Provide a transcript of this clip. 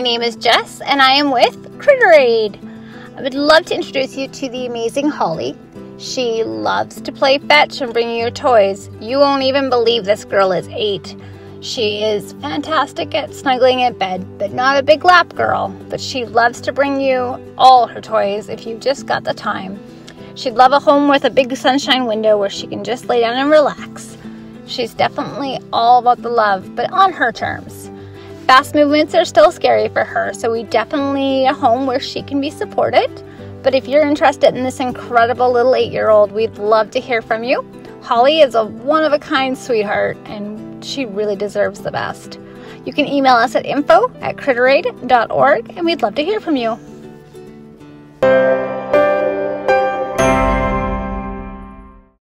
name is Jess and I am with Critteraid. I would love to introduce you to the amazing Holly. She loves to play fetch and bring you toys. You won't even believe this girl is eight. She is fantastic at snuggling in bed, but not a big lap girl. But she loves to bring you all her toys if you've just got the time. She'd love a home with a big sunshine window where she can just lay down and relax. She's definitely all about the love, but on her terms. Fast movements are still scary for her, so we definitely need a home where she can be supported. But if you're interested in this incredible little eight year old, we'd love to hear from you. Holly is a one of a kind sweetheart, and she really deserves the best. You can email us at info at critteraid.org, and we'd love to hear from you.